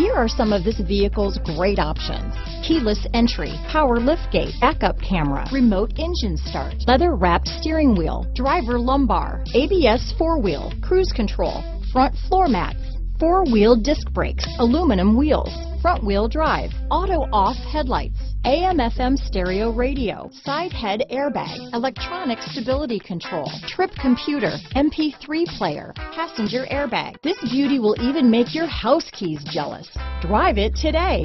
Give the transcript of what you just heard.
Here are some of this vehicle's great options. Keyless entry, power liftgate, backup camera, remote engine start, leather wrapped steering wheel, driver lumbar, ABS four-wheel, cruise control, front floor mats, four-wheel disc brakes, aluminum wheels, front wheel drive, auto off headlights, AM FM stereo radio, side head airbag, electronic stability control, trip computer, MP3 player, passenger airbag. This beauty will even make your house keys jealous. Drive it today.